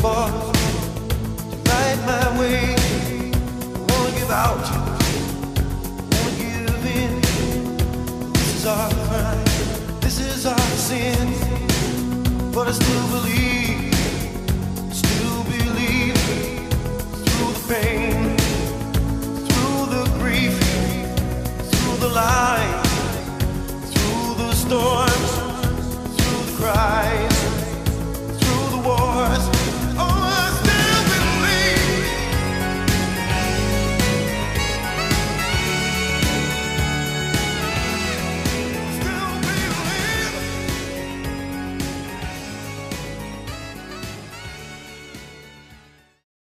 spark to light my way. I won't give out, I won't give in. This is our crime, this is our sin, but I still believe.